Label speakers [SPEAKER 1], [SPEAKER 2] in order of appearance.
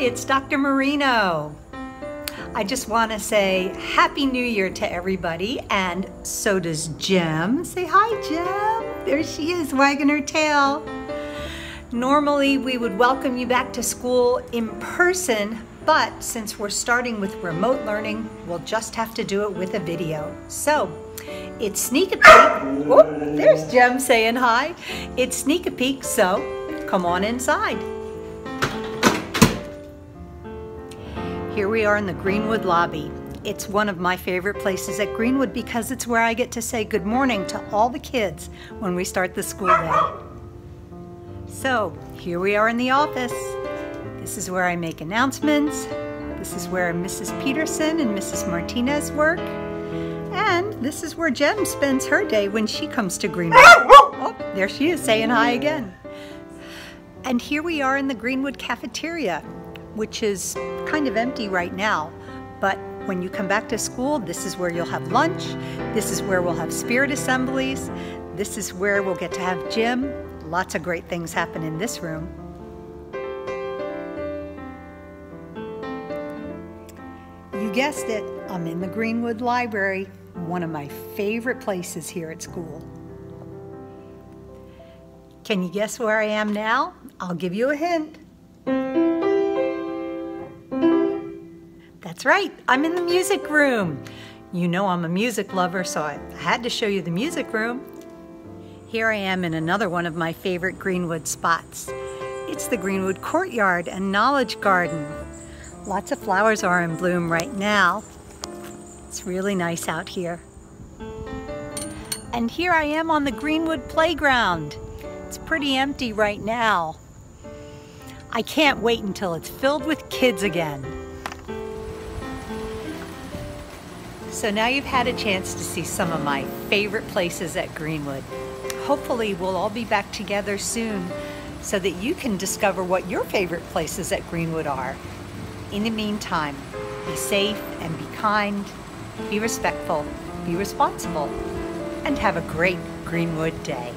[SPEAKER 1] it's Dr. Marino. I just want to say Happy New Year to everybody, and so does Jem. Say hi, Jem. There she is, wagging her tail. Normally, we would welcome you back to school in person, but since we're starting with remote learning, we'll just have to do it with a video. So, it's Sneak a Peek. There's Jem saying hi. It's Sneak a Peek, so come on inside. Here we are in the Greenwood lobby. It's one of my favorite places at Greenwood because it's where I get to say good morning to all the kids when we start the school day. So here we are in the office. This is where I make announcements. This is where Mrs. Peterson and Mrs. Martinez work. And this is where Jem spends her day when she comes to Greenwood. Oh, there she is saying hi again. And here we are in the Greenwood cafeteria, which is kind of empty right now, but when you come back to school, this is where you'll have lunch. This is where we'll have spirit assemblies. This is where we'll get to have gym. Lots of great things happen in this room. You guessed it, I'm in the Greenwood Library, one of my favorite places here at school. Can you guess where I am now? I'll give you a hint. That's right, I'm in the music room. You know I'm a music lover, so I had to show you the music room. Here I am in another one of my favorite Greenwood spots. It's the Greenwood Courtyard and Knowledge Garden. Lots of flowers are in bloom right now. It's really nice out here. And here I am on the Greenwood Playground. It's pretty empty right now. I can't wait until it's filled with kids again. So now you've had a chance to see some of my favorite places at Greenwood. Hopefully we'll all be back together soon so that you can discover what your favorite places at Greenwood are. In the meantime, be safe and be kind, be respectful, be responsible, and have a great Greenwood day.